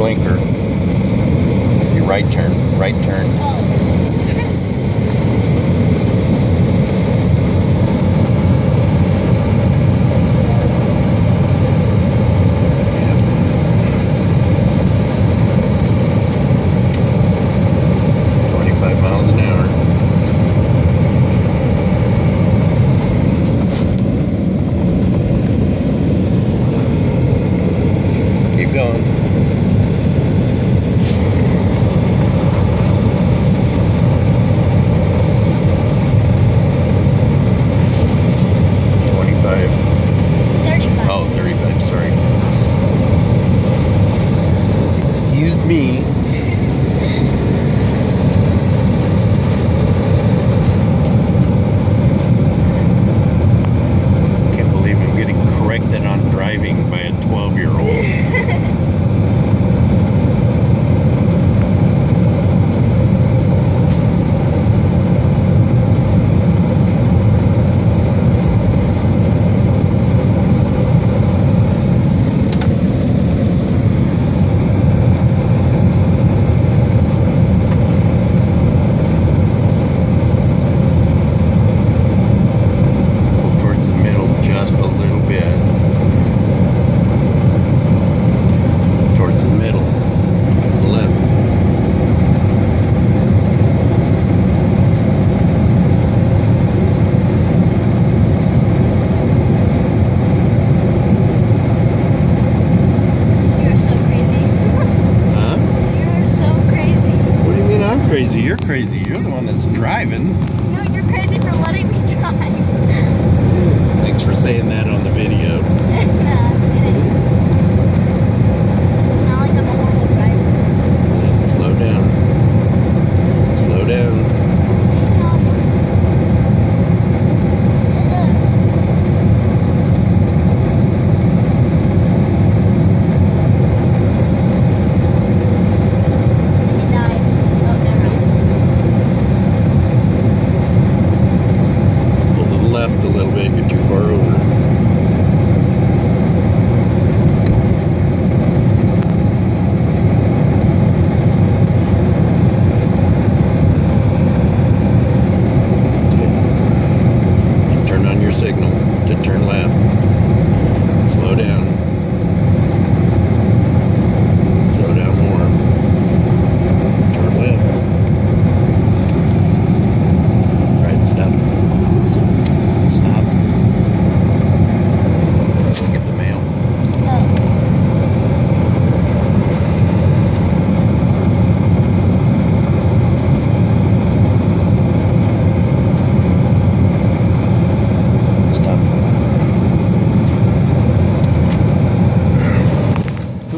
blinker. Your right turn, right turn. crazy. You're crazy. You're the one that's driving. No, you're crazy for letting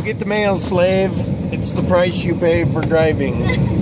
Get the mail, slave. It's the price you pay for driving.